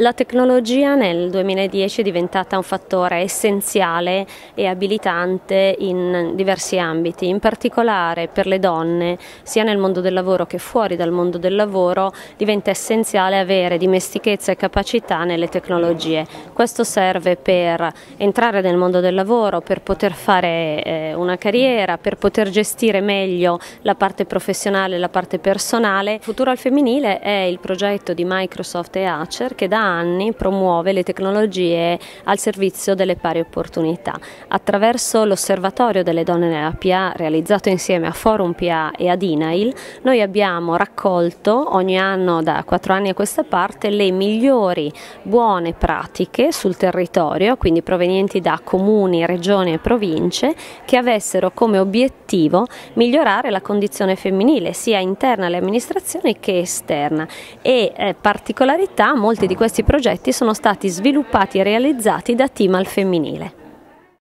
La tecnologia nel 2010 è diventata un fattore essenziale e abilitante in diversi ambiti, in particolare per le donne, sia nel mondo del lavoro che fuori dal mondo del lavoro, diventa essenziale avere dimestichezza e capacità nelle tecnologie. Questo serve per entrare nel mondo del lavoro, per poter fare eh, una carriera, per poter gestire meglio la parte professionale e la parte personale. Futuro al femminile è il progetto di Microsoft e Acer che da anni promuove le tecnologie al servizio delle pari opportunità. Attraverso l'osservatorio delle donne nella PA realizzato insieme a Forum PA e ad INAIL, noi abbiamo raccolto ogni anno da quattro anni a questa parte le migliori buone pratiche sul territorio, quindi provenienti da comuni, regioni e province, che avessero come obiettivo migliorare la condizione femminile sia interna alle amministrazioni che esterna e eh, particolarità molti di questi questi progetti sono stati sviluppati e realizzati da team al femminile.